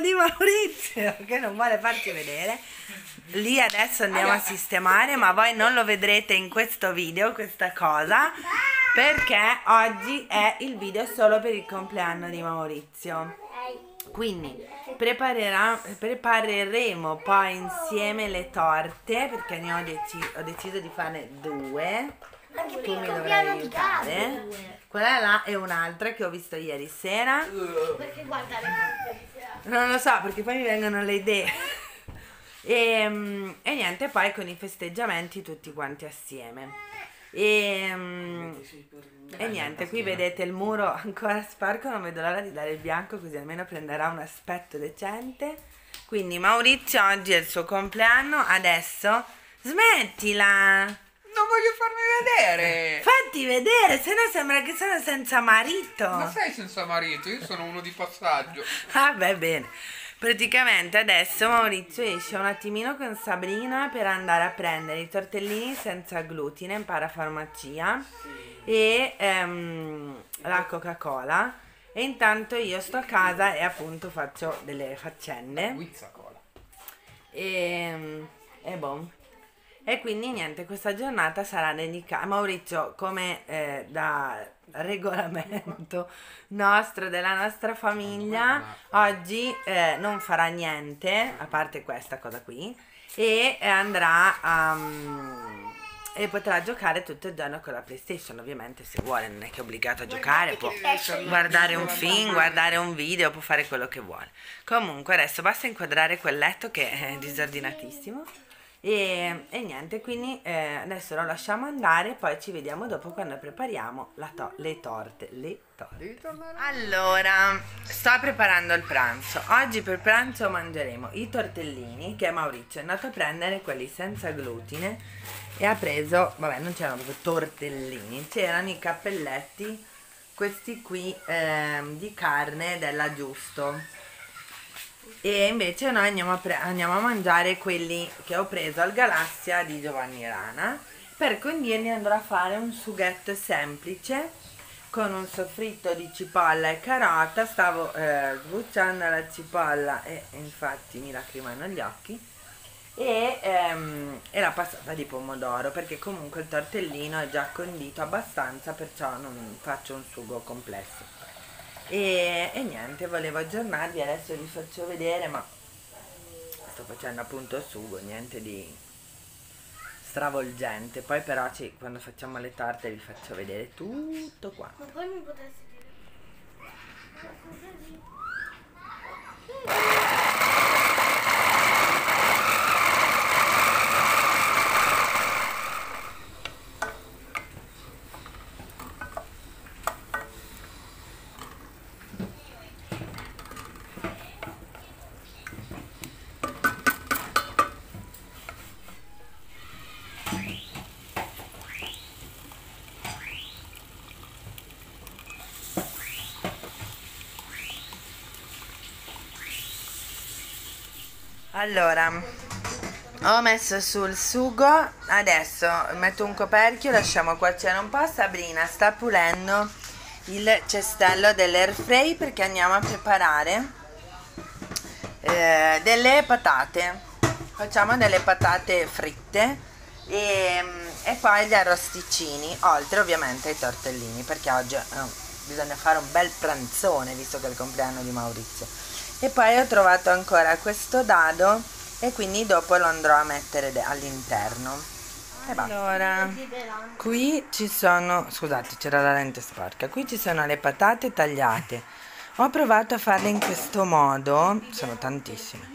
di Maurizio che non vuole farci vedere. Lì adesso andiamo a sistemare, ma voi non lo vedrete in questo video, questa cosa, perché oggi è il video solo per il compleanno di Maurizio. Quindi prepareremo poi insieme le torte, perché ne ho, deci ho deciso di fare due. Anche Tu mi dovrai aiutare. Quella là è un'altra che ho visto ieri sera. Perché guarda le Non lo so, perché poi mi vengono le idee. E, mm, e niente, poi con i festeggiamenti tutti quanti assieme. E, mm, e niente, qui vedete il muro ancora sporco, non vedo l'ora di dare il bianco così almeno prenderà un aspetto decente. Quindi Maurizio oggi è il suo compleanno, adesso smettila! Non voglio farmi vedere. Fatti vedere, se no sembra che sono senza marito. Ma sei senza marito, io sono uno di passaggio. Ah beh, bene. Praticamente adesso Maurizio esce un attimino con Sabrina per andare a prendere i tortellini senza glutine in parafarmacia e ehm, la Coca-Cola. E intanto io sto a casa e appunto faccio delle faccende. Guizza cola. E, e boh. E quindi niente, questa giornata sarà dedicata. Maurizio, come eh, da regolamento nostro, della nostra famiglia, oggi eh, non farà niente, a parte questa cosa qui, e andrà a. mm, e potrà giocare tutto il giorno con la PlayStation, ovviamente se vuole, non è che è obbligato a giocare, può guardare un film, guardare un video, può fare quello che vuole. Comunque adesso basta inquadrare quel letto che è disordinatissimo. E, e niente, quindi eh, adesso lo lasciamo andare, poi ci vediamo dopo quando prepariamo la to- le torte. Le torte. Allora, sto preparando il pranzo. Oggi per pranzo mangeremo i tortellini che Maurizio è andato a prendere, quelli senza glutine, e ha preso, vabbè, non c'erano proprio tortellini, c'erano i cappelletti, questi qui ehm, di carne della Giusto. E invece noi andiamo a, pre- andiamo a mangiare quelli che ho preso al Galassia di Giovanni Rana. Per condirli andrò a fare un sughetto semplice con un soffritto di cipolla e carota. Stavo eh, sbucciando la cipolla e infatti mi lacrimano gli occhi. E, ehm, e la passata di pomodoro perché comunque il tortellino è già condito abbastanza perciò non faccio un sugo complesso. E, e niente, volevo aggiornarvi, adesso vi faccio vedere, ma sto facendo appunto sugo, niente di stravolgente. Poi però ci- quando facciamo le torte vi faccio vedere tutto qua. Ma poi mi potresti dire. Allora, ho messo sul sugo, adesso metto un coperchio, lasciamo cuocere un po'. Sabrina sta pulendo il cestello dell'air fry perché andiamo a preparare eh, delle patate. Facciamo delle patate fritte e, e poi gli arrosticini, oltre ovviamente ai tortellini perché oggi eh, bisogna fare un bel pranzone visto che è il compleanno di Maurizio. E poi ho trovato ancora questo dado e quindi dopo lo andrò a mettere all'interno. Allora, qui ci sono, scusate c'era la lente sporca, qui ci sono le patate tagliate. Ho provato a farle in questo modo, sono tantissime,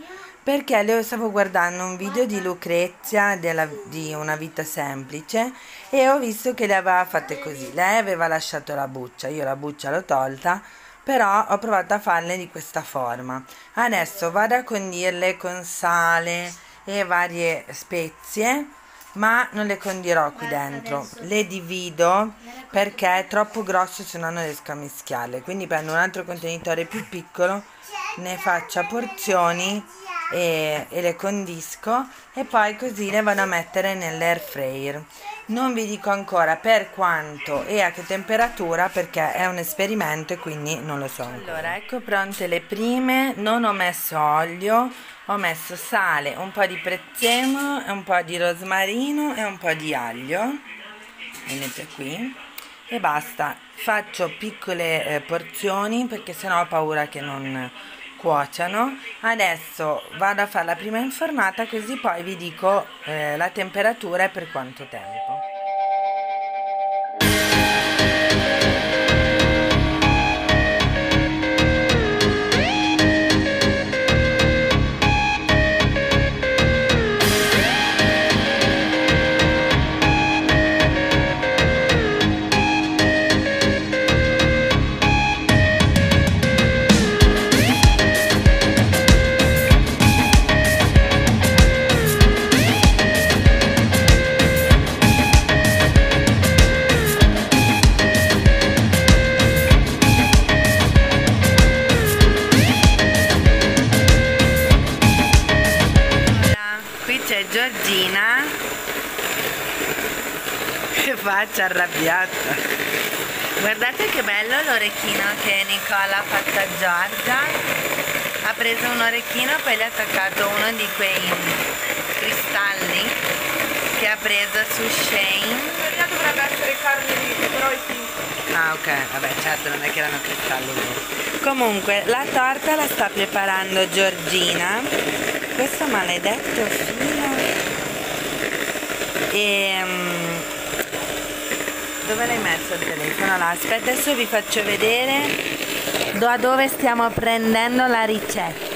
perché le stavo guardando un video di Lucrezia della- di Una vita semplice e ho visto che le aveva fatte così. Lei aveva lasciato la buccia, io la buccia l'ho tolta, però ho provato a farle di questa forma. Adesso vado a condirle con sale e varie spezie, ma non le condirò qui dentro. Le divido perché è troppo grosso se no non riesco a mischiarle. Quindi prendo un altro contenitore più piccolo, ne faccio a porzioni e, e le condisco e poi così le vado a mettere nell'air fryer. Non vi dico ancora per quanto e a che temperatura perché è un esperimento e quindi non lo so. Allora, ecco pronte le prime. Non ho messo olio, ho messo sale, un po' di prezzemolo, un po' di rosmarino e un po' di aglio. Vedete qui. E basta. Faccio piccole eh, porzioni perché sennò ho paura che non cuociano. Adesso vado a fare la prima infornata così poi vi dico eh, la temperatura e per quanto tempo. Faccia arrabbiata. Guardate che bello l'orecchino che Nicola ha fatto a Giorgia. Ha preso un orecchino poi gli ha attaccato uno di quei cristalli che ha preso su Shane. Realtà dovrebbe essere carne viva, però è finto. Ah ok, vabbè certo non è che erano cristalli. Comunque la torta la sta preparando Giorgina. Questo maledetto filo. E dove l'hai messo il telefono? Là, aspetta, adesso vi faccio vedere da dove stiamo prendendo la ricetta.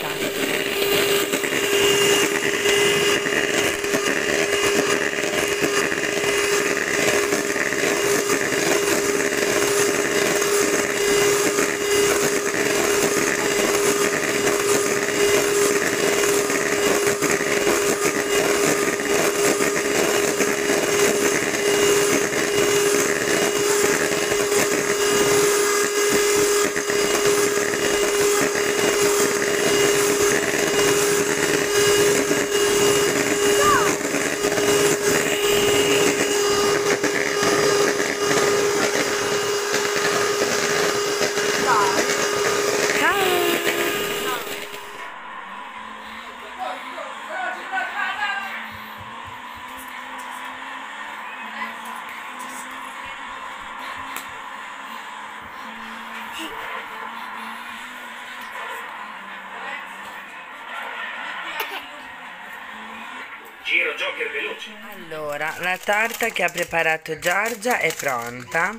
Giro Joker veloce. Allora, la tarta che ha preparato Giorgia è pronta.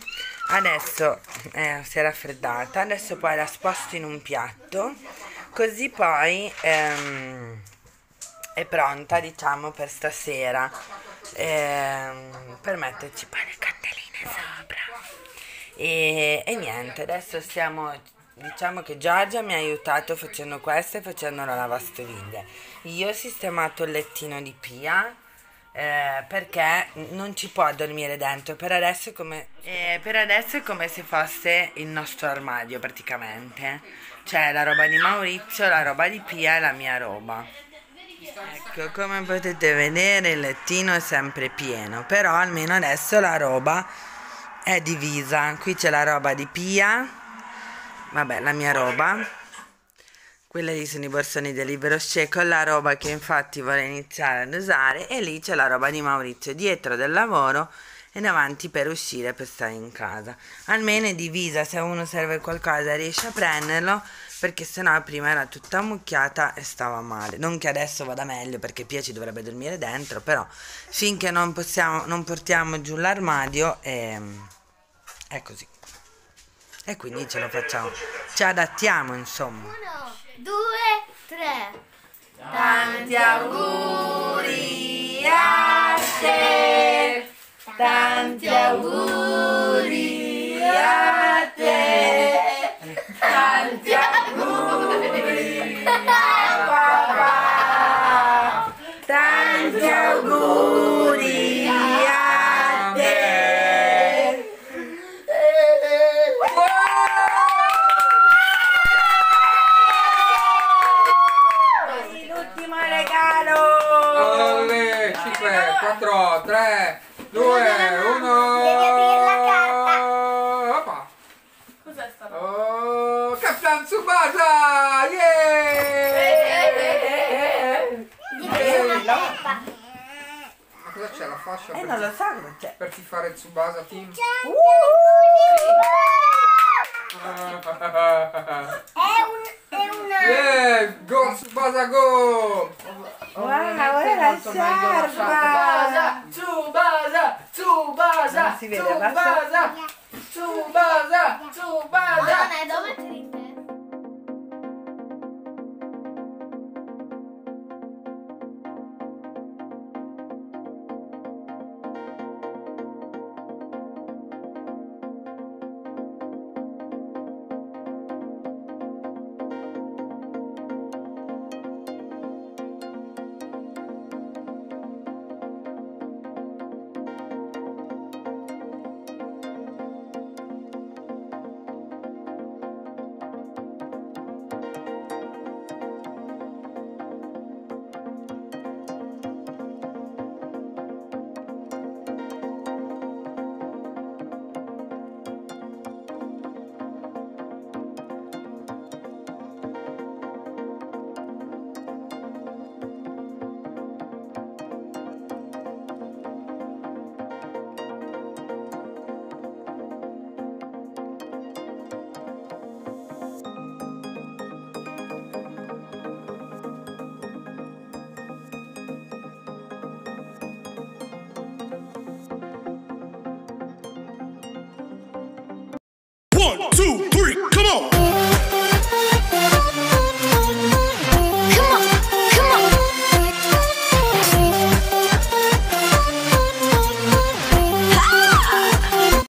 Adesso eh, si è raffreddata, adesso poi la sposto in un piatto, così poi ehm, è pronta, diciamo, per stasera, ehm, per metterci poi le candeline sopra. E, e niente, adesso stiamo, diciamo che Giorgia mi ha aiutato facendo questo e facendo la lavastoviglie. Io ho sistemato il lettino di Pia. eh, perché non ci può dormire dentro per adesso, come, eh, per adesso è come se fosse il nostro armadio praticamente c'è la roba di Maurizio, la roba di Pia e la mia roba ecco come potete vedere il lettino è sempre pieno però almeno adesso la roba è divisa qui c'è la roba di Pia vabbè la mia roba quella lì sono i borsoni del libero sceco, la roba che infatti vorrei iniziare ad usare e lì c'è la roba di Maurizio dietro del lavoro e davanti per uscire per stare in casa. Almeno è divisa, se uno serve qualcosa riesce a prenderlo perché sennò prima era tutta ammucchiata e stava male. Non che adesso vada meglio perché Pia ci dovrebbe dormire dentro, però finché non, possiamo, non portiamo giù l'armadio è, è così. E quindi ce lo facciamo, ci adattiamo insomma. Uno, due, tre. Tanti auguri a te, tanti auguri fascia Eh, per, non lo so cosa c'è. per tifare Tsubasa team? È un... È una... Yeah! Go Tsubasa go! Wow, è la sciarpa! Tsubasa! Tsubasa! Non si vede, basta. Tsubasa! Tsubasa! One, two, three.